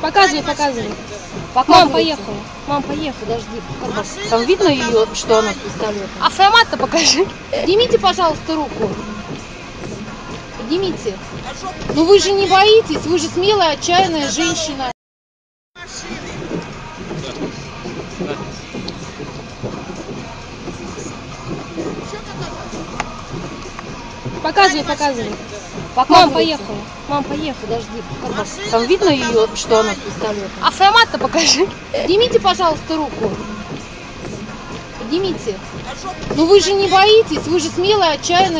Показывай, показывай. Мам, поехала. Мам, поехала. Подожди, там видно ее, что она с пистолетом? А формат-то покажи. Поднимите, пожалуйста, руку. Поднимите. Ну вы же не боитесь, вы же смелая, отчаянная женщина. Показывай, показывай. Мам, поехала. Мам, поехала. Подожди, там видно ее, что она пистолетом? А формат-то покажи. Поднимите, пожалуйста, руку. Поднимите. Ну вы же не боитесь, вы же смелая, отчаянная